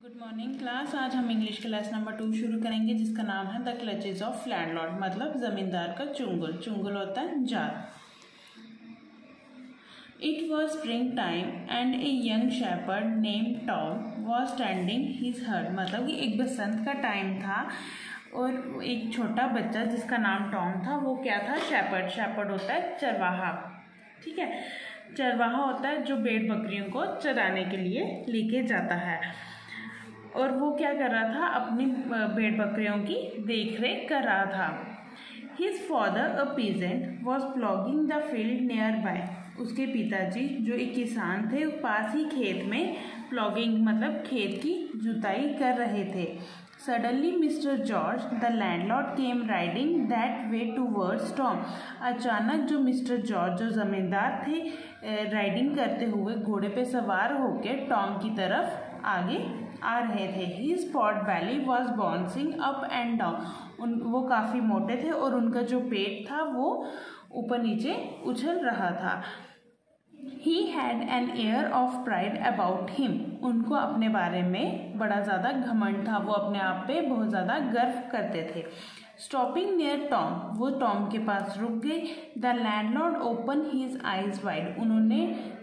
Good morning class आज हम English class number two शुरू करेंगे, जिसका नाम है द क्लचेज ऑफ़ लैंडलॉर्ड मतलब जमींदार का चुंगल। चुंगल होता है jar it was spring time and a young shepherd name Tom was standing his herd मतलब कि एक बसंत का टाइम था और एक छोटा बच्चा जिसका नाम टॉम था, वो क्या था? शेपर्ड शेपर्ड होता है चरवाहा। ठीक है? चरवाहा होता है जो भेड़ बकरियों को चराने के लिए लेके जाता है। और वो क्या कर रहा था? अपनी भेड़ बकरियों की देख रेख कर रहा था। His father a peasant was ploughing the field near by उसके पिताजी, जो एक किसान थे, पास ही खेत में प्लॉगिंग मतलब खेत की जुताई कर रहे थे। Suddenly mister George the landlord came riding that way towards Tom अचानक जो मिस्टर जॉर्ज जो ज़मींदार थे राइडिंग करते हुए घोड़े पे सवार होकर टॉम की तरफ़ आगे आ रहे थे। His pot belly was bouncing up and down उन, वो काफ़ी मोटे थे और उनका जो पेट था वो ऊपर नीचे उछल रहा था। He had an air of pride about him उनको अपने बारे में बड़ा ज़्यादा घमंड था। वो अपने आप पे बहुत ज़्यादा गर्व करते थे। स्टॉपिंग नियर टॉम वो टॉम के पास रुक गए the landlord open his eyes wide उन्होंने,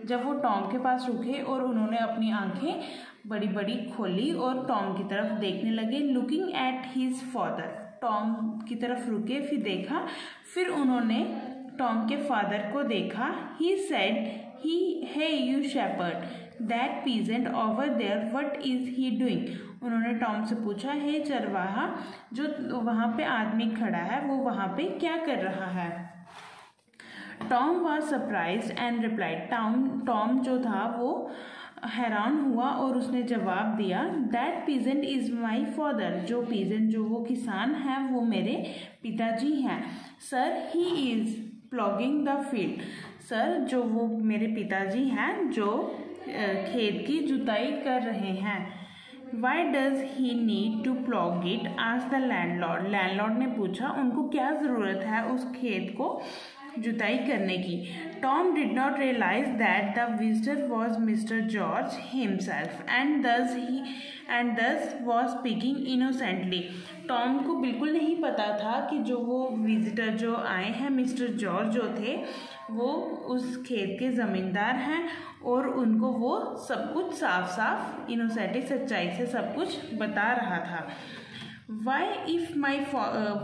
जब वो टॉम के पास रुके और उन्होंने अपनी आँखें बड़ी बड़ी खोली और टॉम की तरफ़ देखने लगे looking at his father Tom की तरफ़ रुके, फिर देखा। फिर उन्होंने टॉम के फादर को देखा। He said he hey you shepherd that peasant over there what is he doing उन्होंने टॉम से पूछा, हे चरवाहा, जो वहाँ पे आदमी खड़ा है, वो वहाँ पे क्या कर रहा है? Tom was surprised and replied Tom Tom जो था, वो हैरान हुआ और उसने जवाब दिया that peasant is my father जो पीजेंट जो वो किसान है, वो मेरे पिताजी हैं। Sir he is ploughing the field sir जो वो मेरे पिताजी हैं, जो खेत की जुताई कर रहे हैं। Why does he need to plough it आज the landlord landlord ने पूछा, उनको क्या ज़रूरत है उस खेत को? जुताई करने की। Tom did not realise that the visitor was mister George himself, and thus he, and thus was speaking innocently. Tom को बिल्कुल नहीं पता था कि जो वो विजिटर जो आए हैं, मिस्टर जॉर्ज जो थे, वो उस खेत के ज़मींदार हैं, और उनको वो सब कुछ साफ़ साफ़ इनोसेंटिक सच्चाई से सब कुछ बता रहा था। Why if my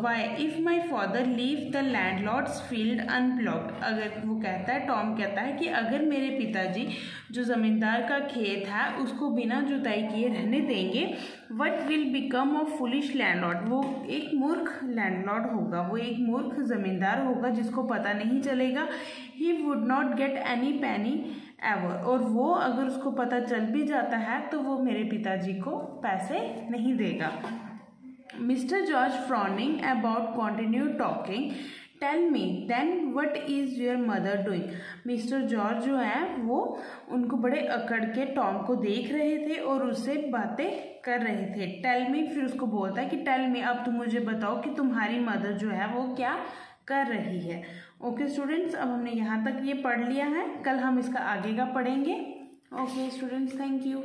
why if my father leave the landlord's field unploughed अगर वो कहता है टॉम कहता है कि अगर मेरे पिताजी जो ज़मींदार का खेत है, उसको बिना जुताई किए रहने देंगे what will become a foolish landlord वो एक मूर्ख लैंडलॉर्ड होगा, वो एक मूर्ख ज़मींदार होगा जिसको पता नहीं चलेगा। He would not get any penny ever और वो अगर उसको पता चल भी जाता है तो वो मेरे पिताजी को पैसे नहीं देगा। Mister George frowning about continue talking tell me then what is your mother doing mister George जो है, वो उनको बड़े अकड़ के टॉम को देख रहे थे और उससे बातें कर रहे थे। टेल मी फिर उसको बोलता है कि टेल मी अब तुम मुझे बताओ कि तुम्हारी मदर जो है, वो क्या कर रही है। ओके स्टूडेंट्स अब हमने यहाँ तक ये पढ़ लिया है। कल हम इसका आगे का पढ़ेंगे। Okay students thank you